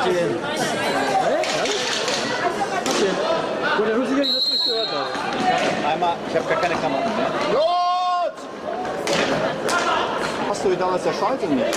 Martin. Martin. Gut, dann wusste ich nicht, dass du mich gehört hast. Einmal, ich habe gar keine Kamera mehr. Rot! Hast du damals der Schaltung nicht?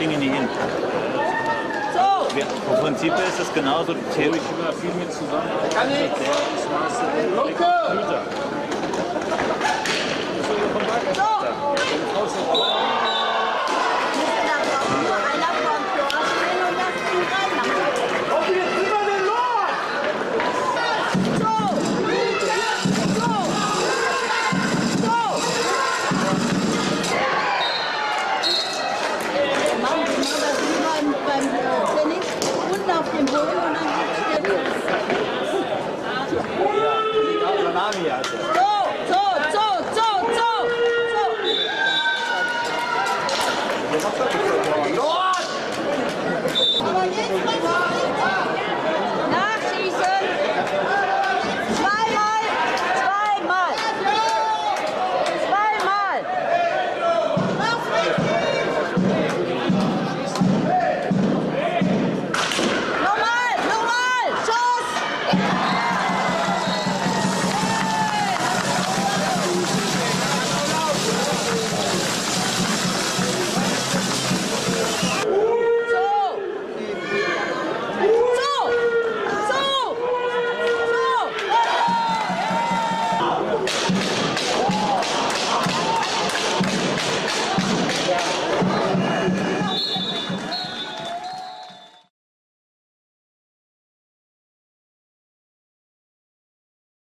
kriegen die nicht hin. Wir, vom Prinzip ist es genauso theoretisch. viel mit zusammen. Kann ich! Lucke! 쪼쪼쪼쪼